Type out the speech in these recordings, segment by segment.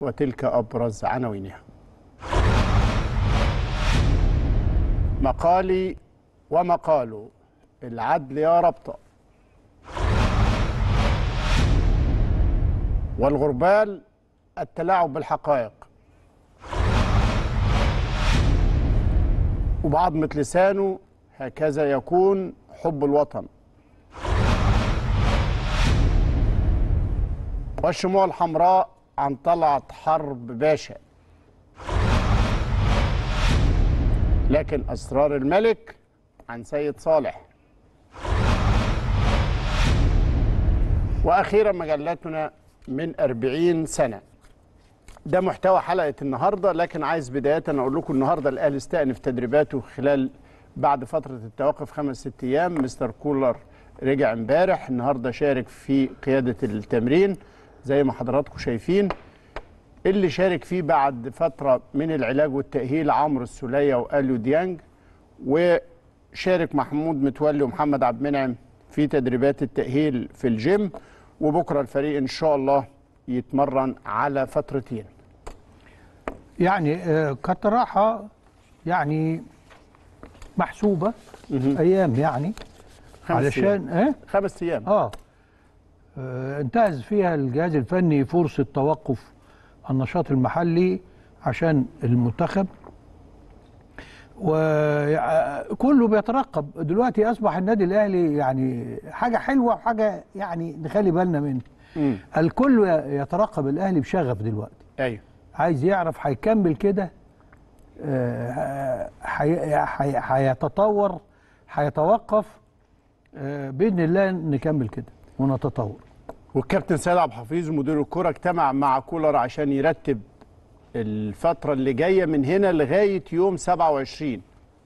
وتلك أبرز عناوينها. مقالي ومقال العدل يا ربطة. والغربال التلاعب بالحقائق. وبعضمة لسانه هكذا يكون حب الوطن. والشموع الحمراء عن طلعت حرب باشا. لكن أسرار الملك عن سيد صالح. وأخيرا مجلتنا من أربعين سنة. ده محتوى حلقة النهاردة لكن عايز بداية أقول لكم النهاردة الأهلي استأنف تدريباته خلال بعد فترة التوقف خمس ست أيام. مستر كولر رجع امبارح النهاردة شارك في قيادة التمرين. زي ما حضراتكم شايفين. اللي شارك فيه بعد فترة من العلاج والتأهيل عمرو السولية وأليو ديانج وشارك محمود متولي ومحمد عبد المنعم في تدريبات التأهيل في الجيم. وبكرة الفريق إن شاء الله يتمرن على فترتين. يعني آه، كانت راحة يعني محسوبة أيام يعني. خمس علشان. إيه؟ خمس أيام. آه، انتهز فيها الجهاز الفني فرصة توقف النشاط المحلي عشان المنتخب. وكله بيترقب. دلوقتي أصبح النادي الأهلي يعني حاجة حلوة وحاجة يعني نخلي بالنا منها. الكل يترقب الأهلي بشغف دلوقتي. أيوه. عايز يعرف هيكمل كده آه، هي- هي- هيتطور هيتوقف آه، بإذن الله نكمل كده. ونتطور. والكابتن سيد عبد الحفيظ مدير الكرة اجتمع مع كولر عشان يرتب الفترة اللي جاية من هنا لغاية يوم 27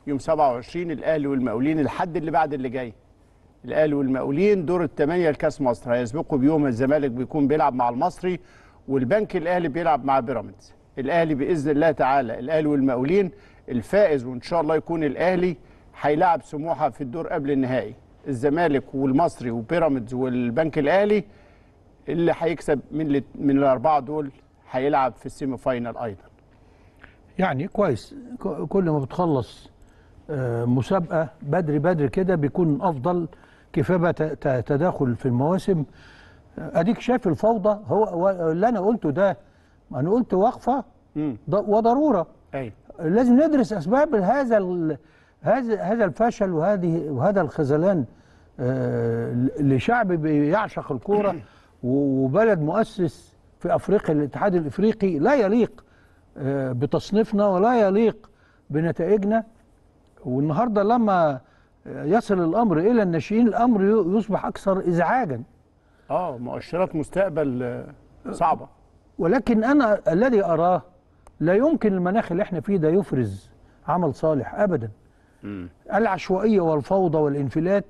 يوم 27 الأهلي والمقاولين الحد اللي بعد اللي جاي. الأهلي والمقاولين دور الثمانية لكأس مصر. هيسبقوا بيوم الزمالك بيكون بيلعب مع المصري والبنك الأهلي بيلعب مع بيراميدز. الأهلي بإذن الله تعالى الأهلي والمقاولين الفائز وإن شاء الله يكون الأهلي هيلاعب سموحة في الدور قبل النهائي. الزمالك والمصري وبيراميدز والبنك الأهلي اللي هيكسب من من الأربعة دول هيلعب في ال semi final أيضا. يعني كويس. كل ما بتخلص آه، مسابقة بدري بدري كده بيكون أفضل كفاية بقى تداخل في المواسم. أديك شايف الفوضى. هو اللي أنا قلته ده أنا قلت وقفة وضرورة. أيوه لازم ندرس أسباب هذا هذا هذا الفشل وهذه وهذا الخذلان آه، لشعب بيعشق الكورة وبلد مؤسس في أفريقيا الاتحاد الإفريقي لا يليق آه، بتصنيفنا ولا يليق بنتائجنا. والنهاردة لما يصل الأمر إلى الناشئين الأمر يصبح أكثر ازعاجا. آه مؤشرات مستقبل آه، صعبة. ولكن أنا الذي أراه لا يمكن المناخ اللي إحنا فيه ده يفرز عمل صالح ابدا. العشوائية والفوضى والانفلات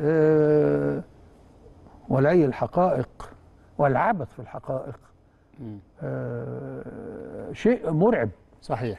آه، الحقائق والعبث في الحقائق آه، شيء مرعب. صحيح.